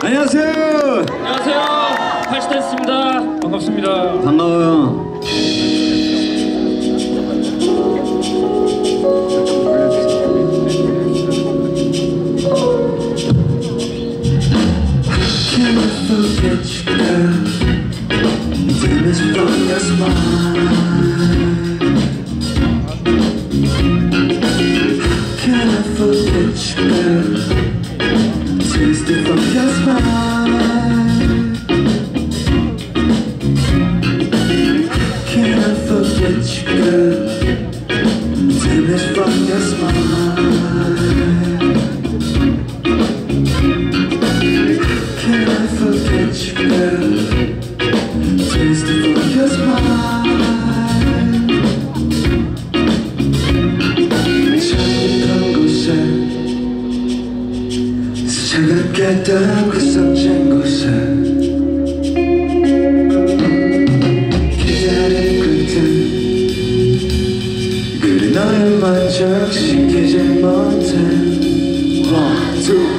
안녕하세요. 안녕하세요. 팔시댄스입니다. 반갑습니다. 반가워요. Can I forget you, I forget you, girl? Demons from your smile. Can I forget you, girl? Tasted from your smile. 차가운 곳에 차갑게 닿고 썩진 곳에 너를 만족시키지 못해. One, two,